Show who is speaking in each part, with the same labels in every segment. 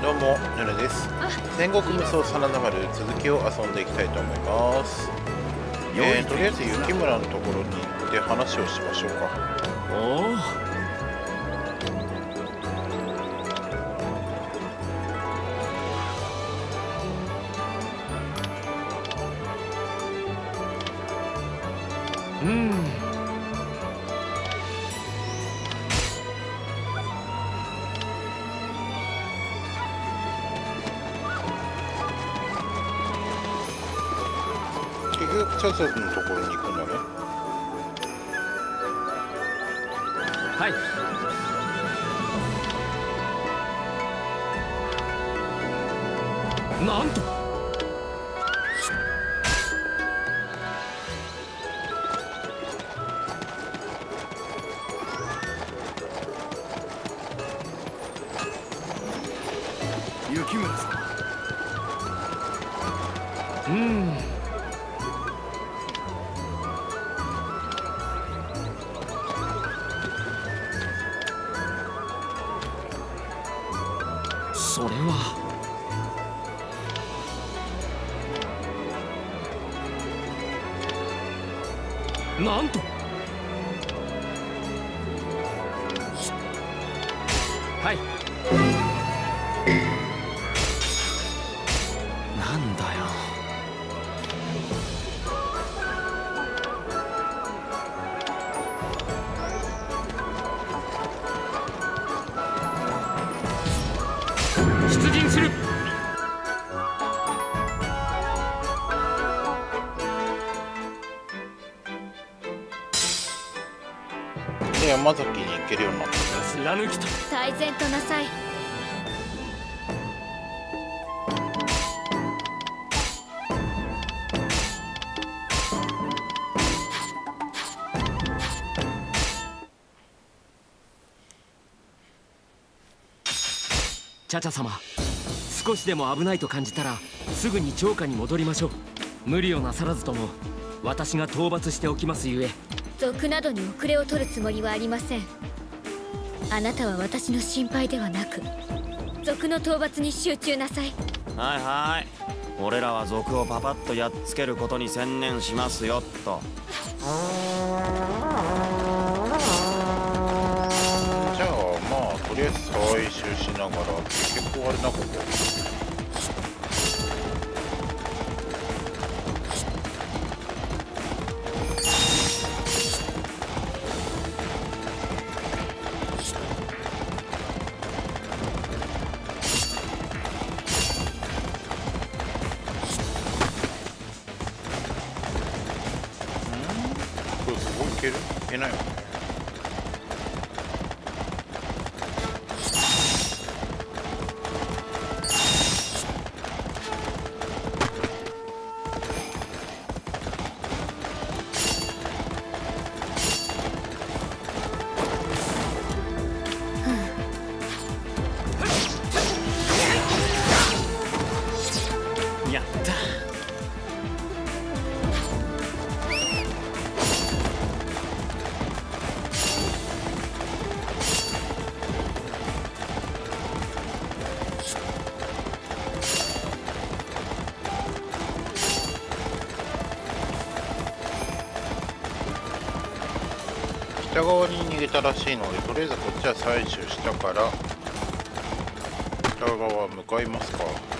Speaker 1: どうも、ヌルです。戦国無双真田丸続きを遊んでいきたいと思います。えー、とりあえず雪村のところに行って話をしましょうか。
Speaker 2: おお
Speaker 1: 局、チャズのところに行くんだね。
Speaker 2: はいなんとはチャチャ様。少しでも危ないと感じたらすぐに長下に戻りましょう。無理をなさらずとも私が討伐しておきますゆえ。
Speaker 3: 賊などに遅れを取るつもりはありません。あなたは私の心配ではなく賊の討伐に集中なさい。
Speaker 4: はいはい。俺らは賊をパパッとやっつけることに専念しますよと。
Speaker 1: じゃあ、まあ、とりあえず採集しながら、結構あれな、ここ。これここ行ける？いないよげたらしいのでとりあえずこっちは採取したから北側向かいますか。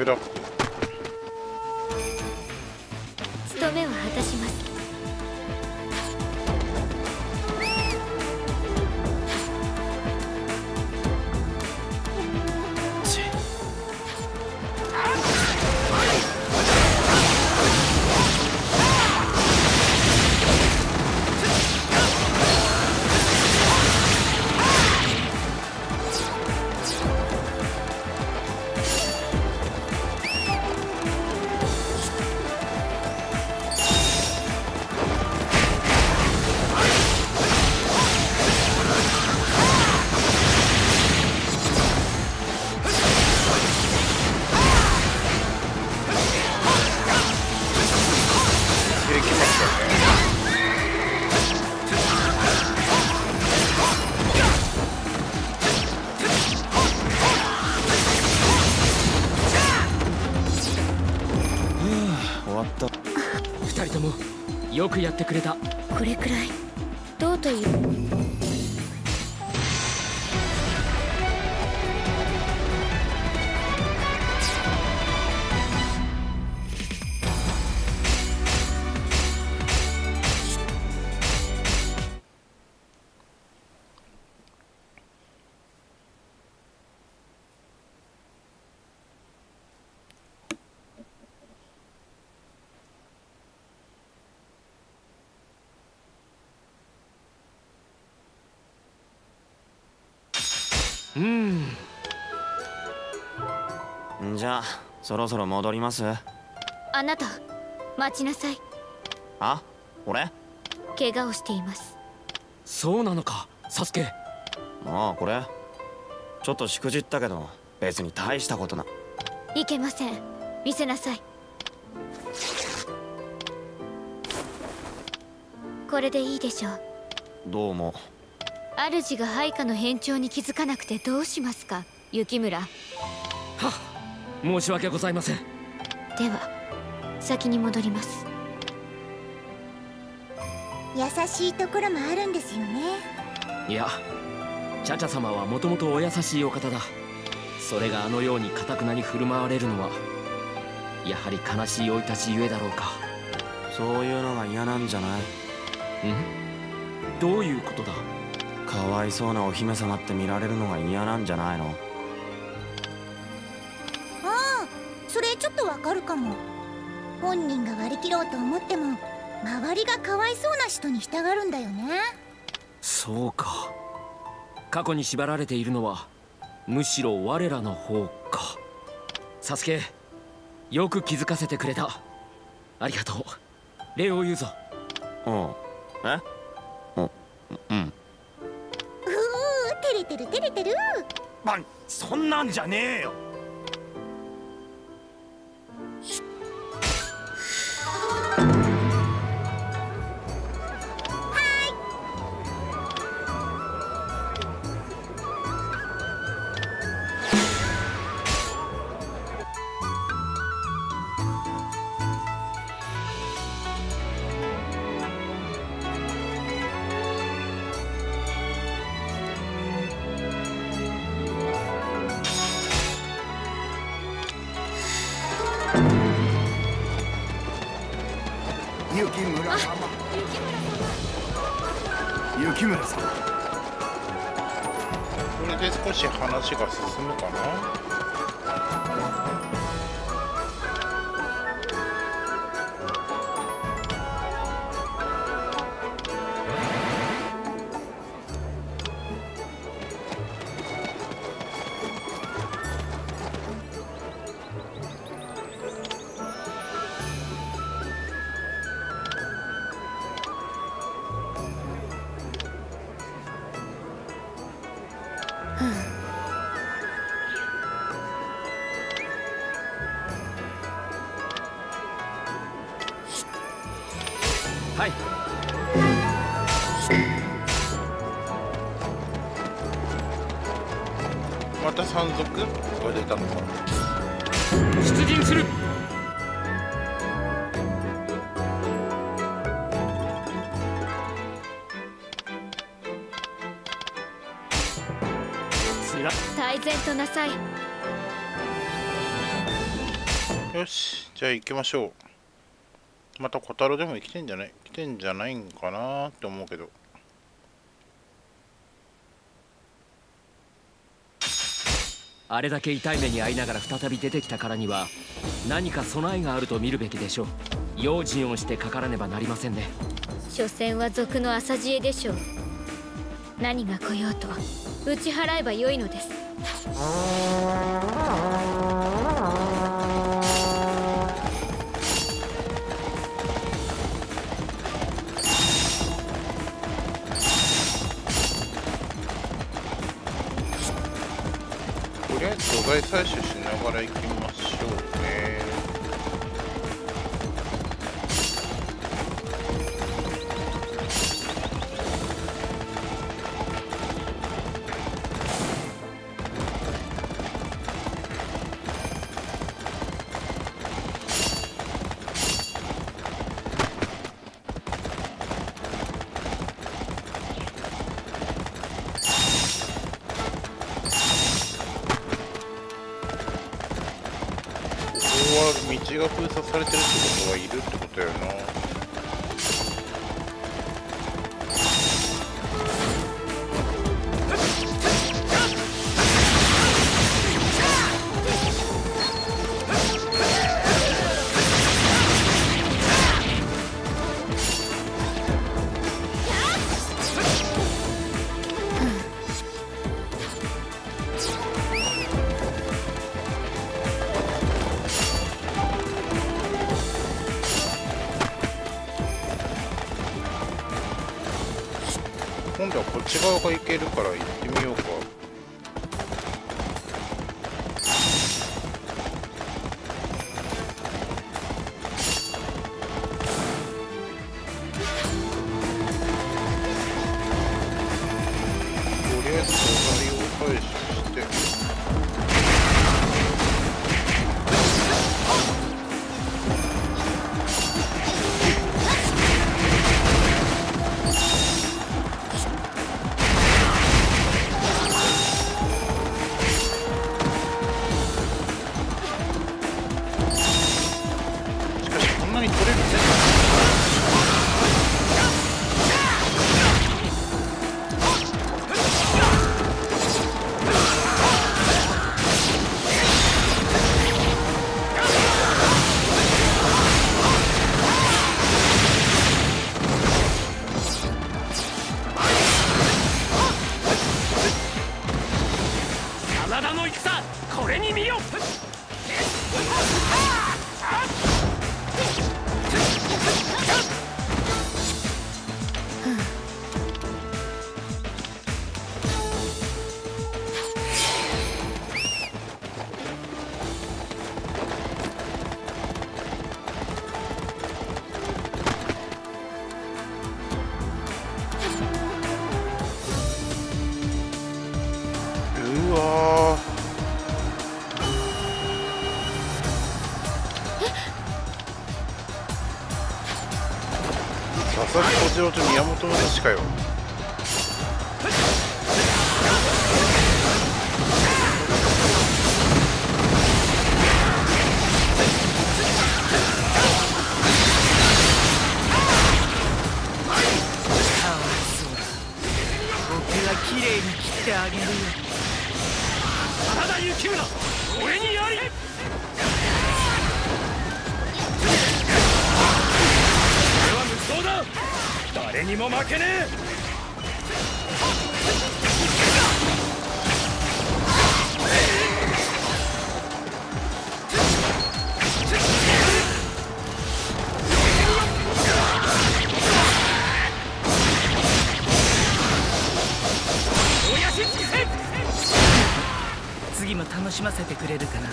Speaker 3: give it up. う
Speaker 2: ん。
Speaker 4: じゃあそろそろ戻ります？
Speaker 3: あなた待ちなさい。
Speaker 4: あ？俺？
Speaker 3: 怪我をしています。
Speaker 2: そうなのかサスケ。
Speaker 4: ああこれ。ちょっとしくじったけど別に大したことな。い
Speaker 3: けません。見せなさい。これでいいでしょう。
Speaker 4: どうも
Speaker 3: 主が配下の変調に気づかなくてどうしますか雪村。
Speaker 2: は申し訳ございません。
Speaker 3: では先に戻ります。
Speaker 5: 優しいところもあるんですよね。
Speaker 2: いやチャチャ様はもともとお優しいお方だ。それがあのようにかたくなに振る舞われるのはやはり悲しい生い立ちゆえだろうか。
Speaker 4: そういうのが嫌なんじゃない？
Speaker 2: ん？どういうことだ？
Speaker 4: かわいそうなお姫様って見られるのが嫌なんじゃないの？
Speaker 5: ああそれちょっとわかるかも。本人が割り切ろうと思っても周りがかわいそうな人に従うんだよね。
Speaker 2: そうか。過去に縛られているのはむしろ我らの方か。サスケよく気づかせてくれた。ありがとう。礼を言うぞ。
Speaker 4: う。んえ？おうん
Speaker 5: てる照れてる。
Speaker 6: バンそんなんじゃねえよ。雪村様
Speaker 1: これで少し話が進むかな？山賊？が出たのか？
Speaker 2: 出陣する。つら。
Speaker 3: 泰然となさい。
Speaker 1: よしじゃあ行きましょう。また小太郎でも生きてんじゃない？来てんじゃないんかなって思うけど
Speaker 2: あれだけ痛い目に遭いながら再び出てきたからには何か備えがあると見るべきでしょう。用心をしてかからねばなりませんね。
Speaker 3: 所詮は賊の浅知恵でしょう。何が来ようと打ち払えばよいのです。
Speaker 1: とりあえず素材採取しながら行きます。から行ってみようか。とりあえず素材を返して。に
Speaker 2: 見よ
Speaker 1: 佐々木小次郎と宮本武蔵かよ。
Speaker 7: 僕が綺麗に切ってあげるよ。
Speaker 2: 真田幸村俺にやり。誰にも負けねえ。
Speaker 7: 次も楽しませてくれるかな。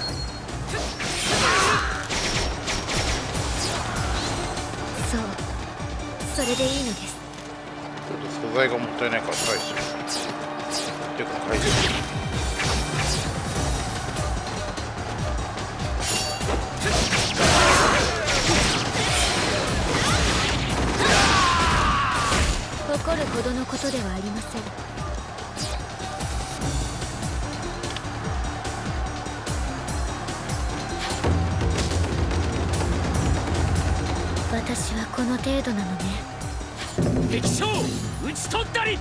Speaker 3: れでいいのです。
Speaker 1: ちょっと素材がもったいないから採取っていうか回収
Speaker 3: 怒るほどのことではありません。私はこの程度なのね。
Speaker 2: 敵将討ち取ったり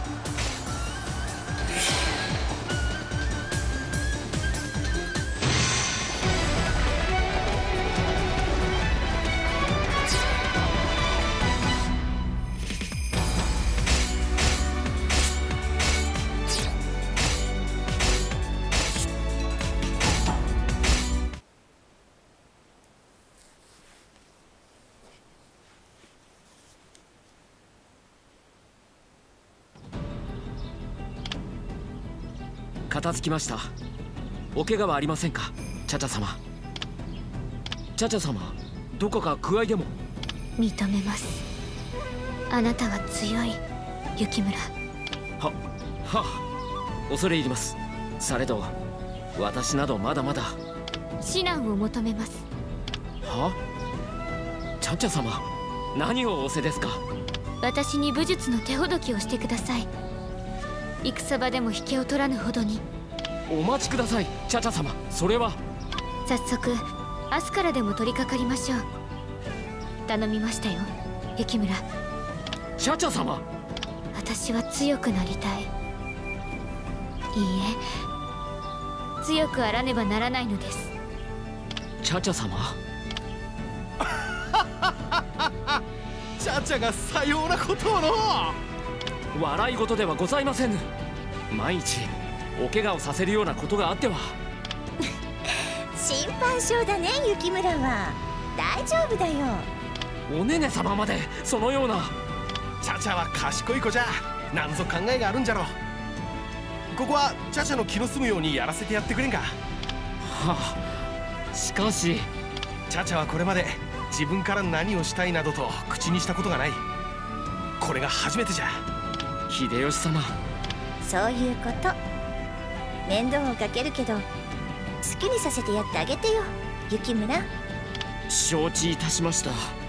Speaker 2: 片付きました。お怪我はありませんか？チャチャ様。チャチャ様どこか具合でも？
Speaker 3: 認めます。あなたは強い雪村。
Speaker 2: はは恐れ入ります。されど私などまだまだ。
Speaker 3: 指南を求めます。
Speaker 2: は？チャチャ様何を仰せですか？
Speaker 3: 私に武術の手ほどきをしてください。戦場でも引けを取らぬほどに
Speaker 2: お待ちくださいチャチャ様。それは。
Speaker 3: 早速明日からでも取り掛かりましょう。頼みましたよ雪村。
Speaker 2: チャチャ様。
Speaker 3: 私は強くなりたい。いいえ。強くあらねばならないのです。
Speaker 2: チャチャ様。
Speaker 6: チャチャがさようなことをの。
Speaker 2: 笑い事ではございませぬ。毎日お怪我をさせるようなことがあっては。
Speaker 5: 心配性だね雪村は。大丈夫だよ。
Speaker 2: おねね様までそのような。
Speaker 6: チャチャは賢い子じゃ。なんぞ考えがあるんじゃろここはチャチャの気の済むようにやらせてやってくれんか。
Speaker 2: はあ。しかし。
Speaker 6: チャチャはこれまで自分から何をしたいなどと口にしたことがない。これが初めてじゃ。
Speaker 2: 秀吉様。
Speaker 5: そういうこと面倒をかけるけど好きにさせてやってあげてよ雪村。
Speaker 2: 承知いたしました。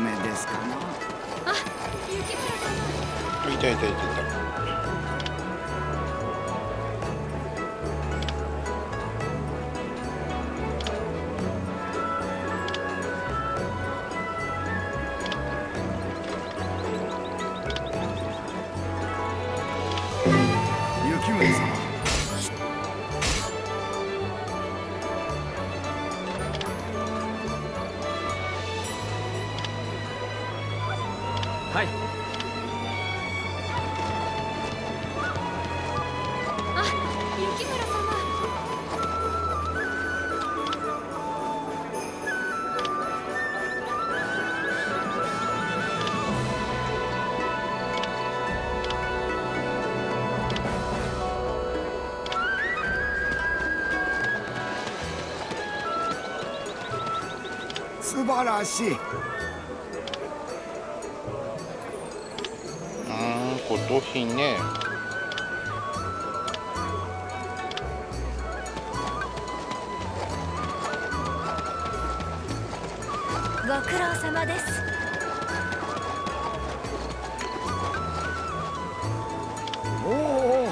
Speaker 6: ですかな。
Speaker 1: いたいたいたい。た
Speaker 2: はい。
Speaker 3: 雪村様。
Speaker 6: 素晴らしいう
Speaker 1: ーん骨董品ね。
Speaker 5: ご苦労様です。
Speaker 6: おお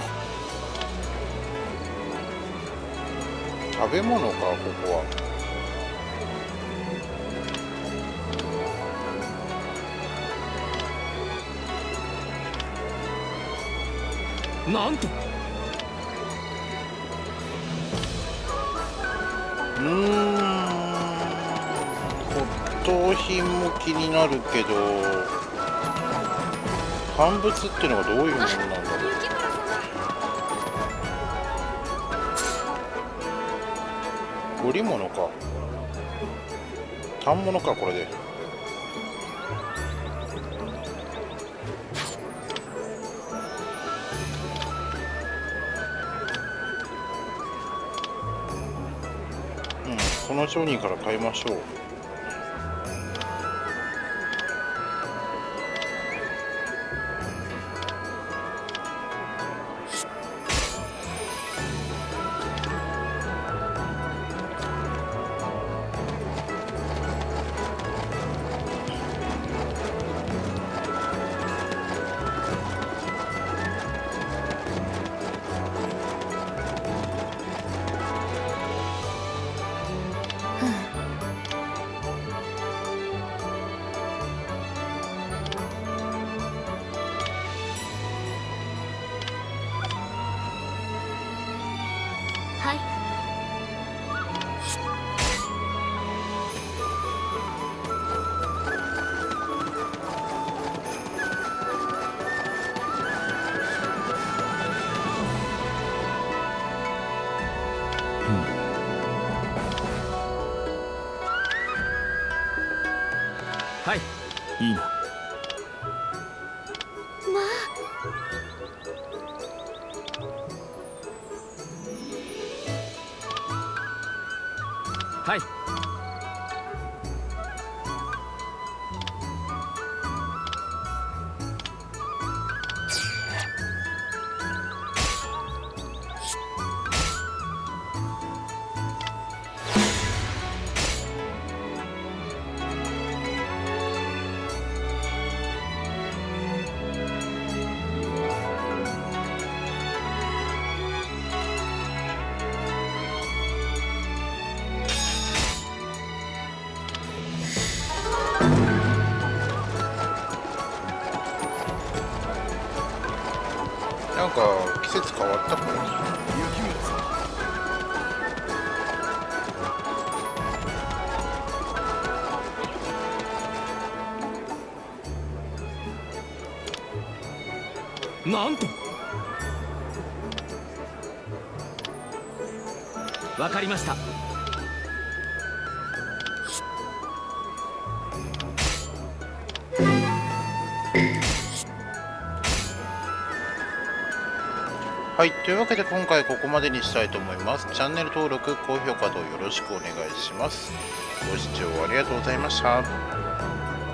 Speaker 1: 食べ物かここは
Speaker 2: なんと。
Speaker 1: うん。骨董品も気になるけど乾物っていうのがどういうものなんだろう？織物か。反物かこれで。の商人から買いましょう。
Speaker 2: はい。
Speaker 1: なんか季節変わったかな
Speaker 6: 雪村様
Speaker 2: なんと。わかりました。
Speaker 1: はい、というわけで今回ここまでにしたいと思います。チャンネル登録、高評価とよろしくお願いします。ご視聴ありがとうございました。